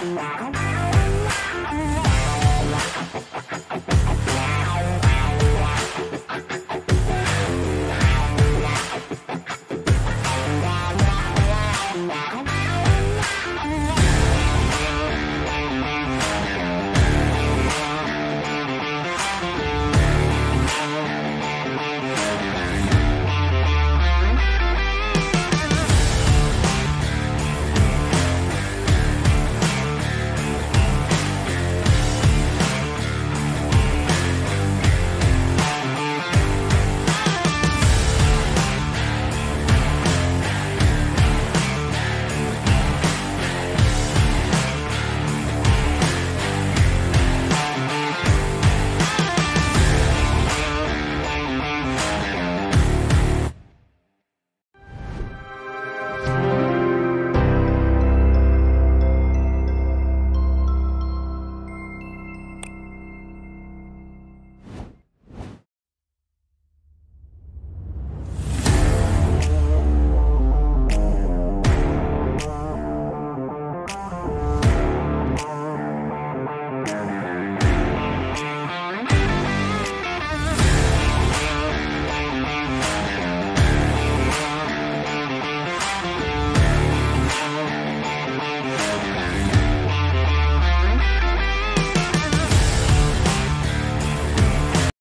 Come